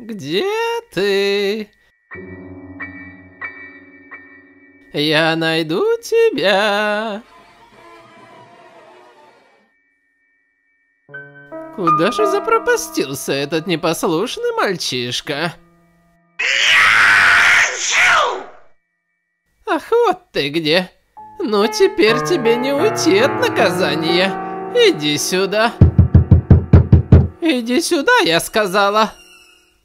Где ты? Я найду тебя. Куда же запропастился этот непослушный мальчишка? Ах, вот ты где. Ну, теперь тебе не уйти от наказания. Иди сюда. Иди сюда, я сказала.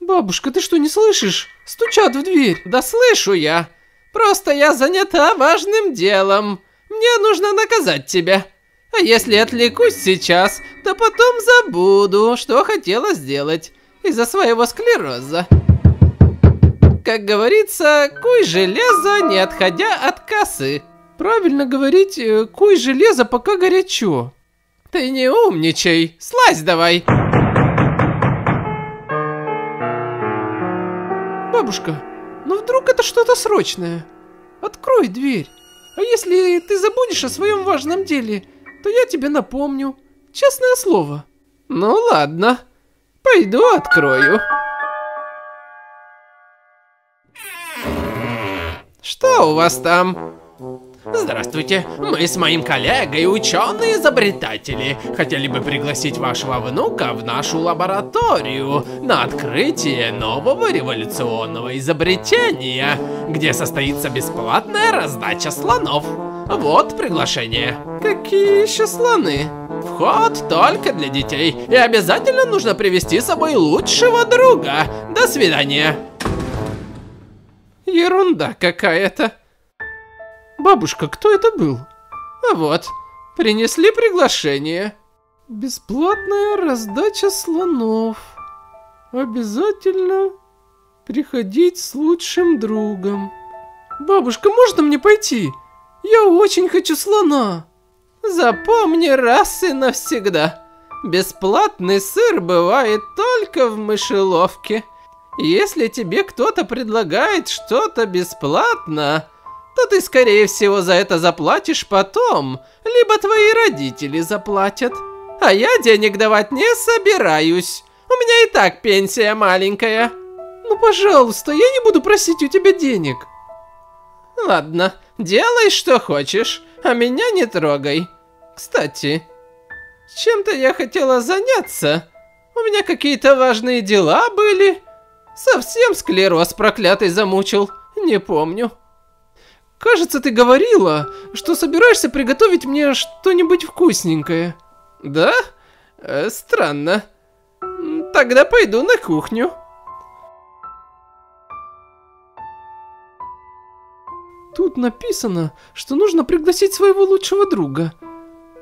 Бабушка, ты что, не слышишь? Стучат в дверь. Да слышу я. Просто я занята важным делом. Мне нужно наказать тебя. А если отвлекусь сейчас, то потом забуду, что хотела сделать из-за своего склероза. Как говорится, куй железо, не отходя от кассы. Правильно говорить, куй железо, пока горячо. Ты не умничай, слазь давай. Бабушка, ну вдруг это что-то срочное? Открой дверь. А если ты забудешь о своем важном деле, то я тебе напомню. Честное слово. Ну ладно, пойду открою. Что у вас там? Здравствуйте, мы с моим коллегой ученые-изобретатели хотели бы пригласить вашего внука в нашу лабораторию на открытие нового революционного изобретения, где состоится бесплатная раздача слонов. Вот приглашение. Какие еще слоны? Вход только для детей, и обязательно нужно привести с собой лучшего друга. До свидания. Ерунда какая-то. Бабушка, кто это был? А вот, принесли приглашение. Бесплатная раздача слонов. Обязательно приходить с лучшим другом. Бабушка, можно мне пойти? Я очень хочу слона. Запомни раз и навсегда. Бесплатный сыр бывает только в мышеловке. Если тебе кто-то предлагает что-то бесплатно, то ты, скорее всего, за это заплатишь потом, либо твои родители заплатят. А я денег давать не собираюсь. У меня и так пенсия маленькая. Ну, пожалуйста, я не буду просить у тебя денег. Ладно, делай, что хочешь, а меня не трогай. Кстати, чем-то я хотела заняться. У меня какие-то важные дела были. Совсем склероз проклятый замучил, не помню. Кажется, ты говорила, что собираешься приготовить мне что-нибудь вкусненькое. Да? Э, странно. Тогда пойду на кухню. Тут написано, что нужно пригласить своего лучшего друга.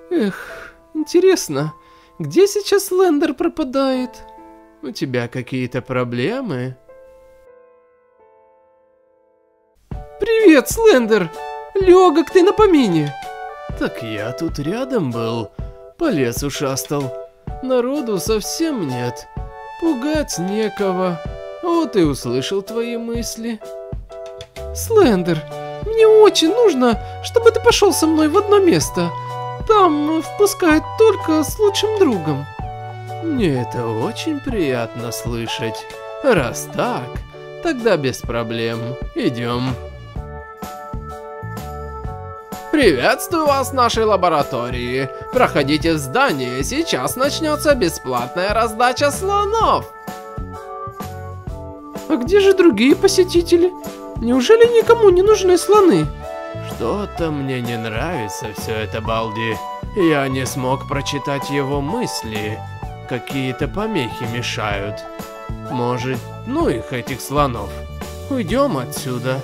Эх, интересно, где сейчас Лендер пропадает? У тебя какие-то проблемы? Привет, Слендер! Легок ты на помине. Так я тут рядом был, по лесу шастал. Народу совсем нет, пугать некого. Вот и услышал твои мысли. Слендер, мне очень нужно, чтобы ты пошел со мной в одно место. Там впускают только с лучшим другом. Мне это очень приятно слышать. Раз так, тогда без проблем. Идем. Приветствую вас в нашей лаборатории. Проходите в здание, сейчас начнется бесплатная раздача слонов. А где же другие посетители? Неужели никому не нужны слоны? Что-то мне не нравится все это, Балди. Я не смог прочитать его мысли. Какие-то помехи мешают. Может, ну их, этих слонов. Уйдем отсюда.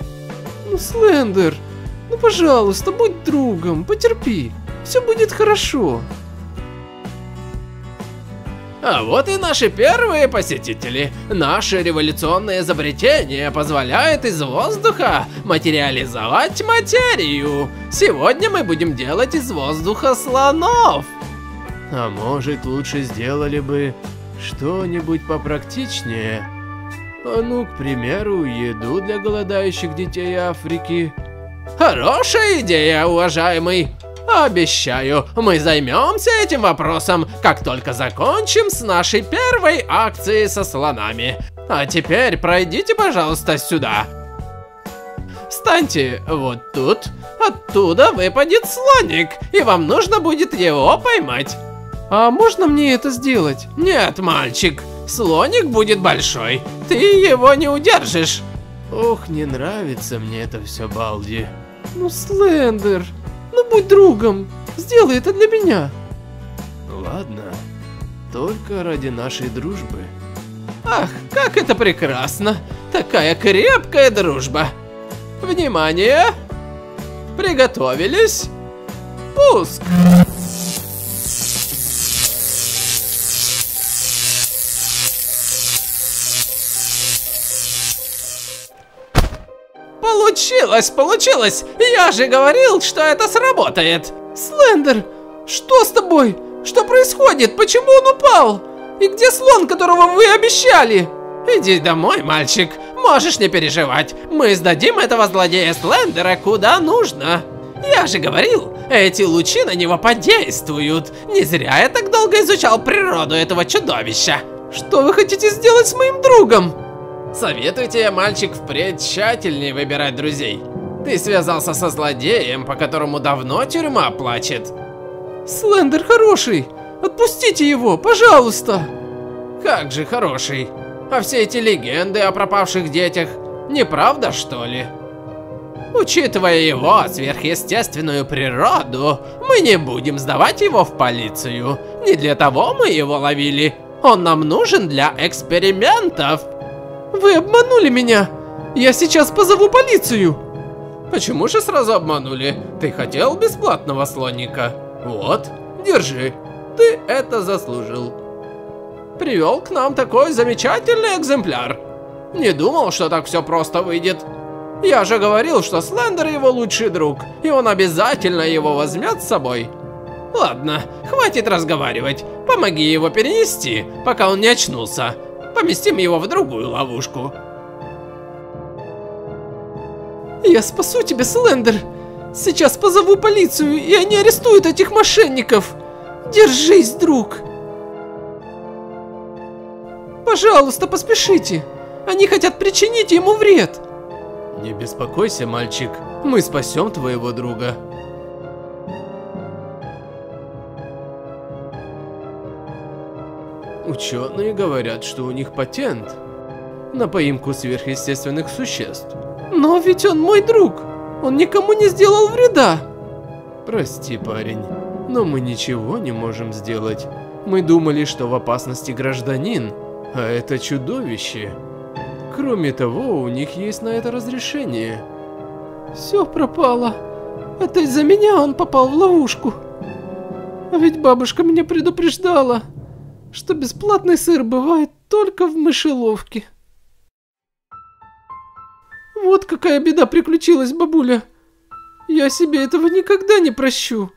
Ну, Слендер, ну пожалуйста, будь другом, потерпи. Все будет хорошо. А вот и наши первые посетители. Наше революционное изобретение позволяет из воздуха материализовать материю. Сегодня мы будем делать из воздуха слонов. А может лучше сделали бы что-нибудь попрактичнее? А ну, к примеру, еду для голодающих детей Африки. Хорошая идея, уважаемый. Обещаю, мы займемся этим вопросом, как только закончим с нашей первой акцией со слонами. А теперь пройдите, пожалуйста, сюда. Встаньте вот тут. Оттуда выпадет слоник, и вам нужно будет его поймать. А можно мне это сделать? Нет, мальчик, слоник будет большой. Ты его не удержишь. Ох, не нравится мне это все, Балди. Ну, Слендер, ну будь другом. Сделай это для меня. Ладно, только ради нашей дружбы. Ах, как это прекрасно! Такая крепкая дружба! Внимание! Приготовились? Пуск! Получилось, получилось! Я же говорил, что это сработает! Слендер, что с тобой? Что происходит? Почему он упал? И где слон, которого вы обещали? Иди домой, мальчик. Можешь не переживать. Мы сдадим этого злодея Слендера куда нужно. Я же говорил, эти лучи на него подействуют. Не зря я так долго изучал природу этого чудовища. Что вы хотите сделать с моим другом? Советую тебе, мальчик, впредь тщательнее выбирать друзей. Ты связался со злодеем, по которому давно тюрьма плачет. Слендер хороший. Отпустите его, пожалуйста. Как же хороший. А все эти легенды о пропавших детях, неправда что ли? Учитывая его сверхъестественную природу, мы не будем сдавать его в полицию. Не для того мы его ловили. Он нам нужен для экспериментов. Вы обманули меня. Я сейчас позову полицию. Почему же сразу обманули? Ты хотел бесплатного слоника? Вот, держи. Ты это заслужил привел к нам такой замечательный экземпляр. Не думал, что так все просто выйдет. Я же говорил, что Слендер его лучший друг, и он обязательно его возьмет с собой. Ладно, хватит разговаривать. Помоги его перенести, пока он не очнулся. Поместим его в другую ловушку. Я спасу тебя, Слендер. Сейчас позову полицию, и они арестуют этих мошенников. Держись, друг. Пожалуйста, поспешите. Они хотят причинить ему вред. Не беспокойся, мальчик. Мы спасем твоего друга. Ученые говорят, что у них патент на поимку сверхъестественных существ. Но ведь он мой друг. Он никому не сделал вреда. Прости, парень, но мы ничего не можем сделать. Мы думали, что в опасности гражданин, а это чудовище. Кроме того, у них есть на это разрешение. Все пропало. Это из-за меня он попал в ловушку. А ведь бабушка меня предупреждала, что бесплатный сыр бывает только в мышеловке. Вот какая беда приключилась, бабуля. Я себе этого никогда не прощу.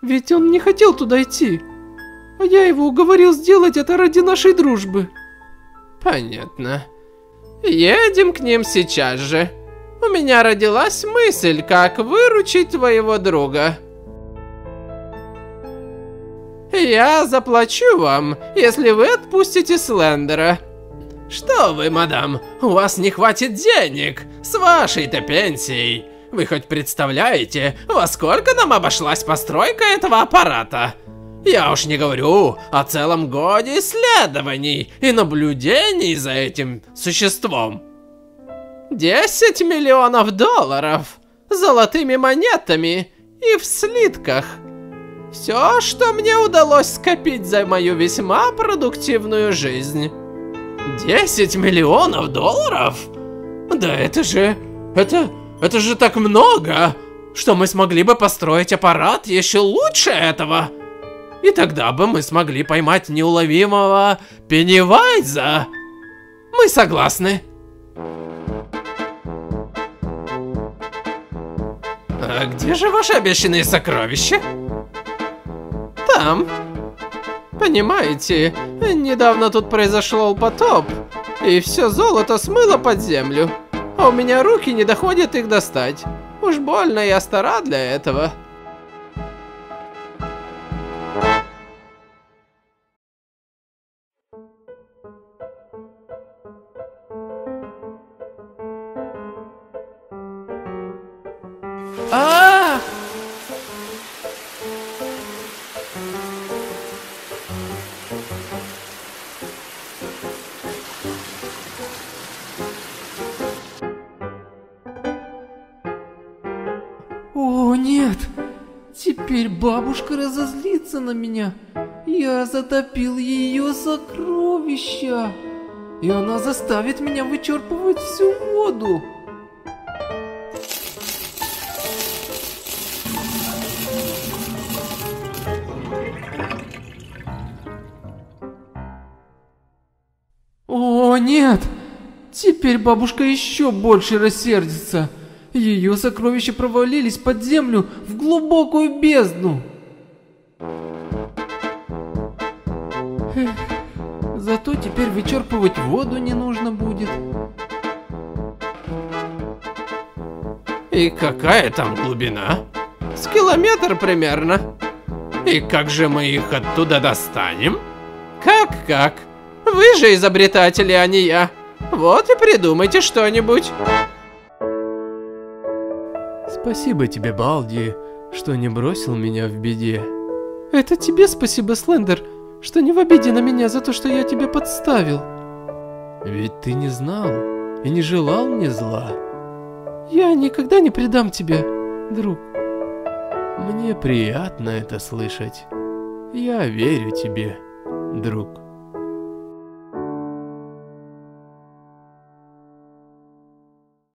Ведь он не хотел туда идти. А я его уговорил сделать это ради нашей дружбы. Понятно. Едем к ним сейчас же. У меня родилась мысль, как выручить твоего друга. Я заплачу вам, если вы отпустите Слендера. Что вы, мадам, у вас не хватит денег с вашей-то пенсией. Вы хоть представляете, во сколько нам обошлась постройка этого аппарата? Я уж не говорю о целом годе исследований и наблюдений за этим существом. 10 миллионов долларов золотыми монетами и в слитках. Все, что мне удалось скопить за мою весьма продуктивную жизнь. 10 миллионов долларов? Да это же... Это... Это же так много, что мы смогли бы построить аппарат еще лучше этого. И тогда бы мы смогли поймать неуловимого Пеннивайза. Мы согласны. А где же ваши обещанные сокровища? Там. Понимаете, недавно тут произошел потоп, и все золото смыло под землю. А у меня руки не доходят их достать. Уж больно я стара для этого. Теперь бабушка разозлится на меня. Я затопил ее сокровища. И она заставит меня вычерпывать всю воду. О, нет! Теперь бабушка еще больше рассердится. Ее сокровища провалились под землю в глубокую бездну. Эх, зато теперь вычерпывать воду не нужно будет. И какая там глубина? С километр примерно. И как же мы их оттуда достанем? Как-как? Вы же изобретатели, а не я. Вот и придумайте что-нибудь. Спасибо тебе, Балди, что не бросил меня в беде. Это тебе спасибо, Слендер, что не в обиде на меня за то, что я тебя подставил. Ведь ты не знал и не желал мне зла. Я никогда не предам тебя, друг. Мне приятно это слышать. Я верю тебе, друг.